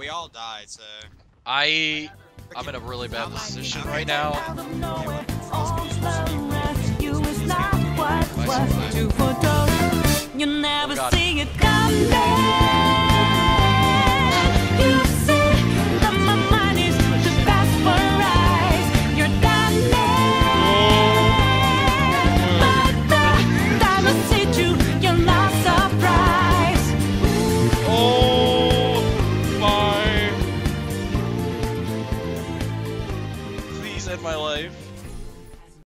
we all died, so. I I'm in a really bad position right now. You never see it coming. days in my life.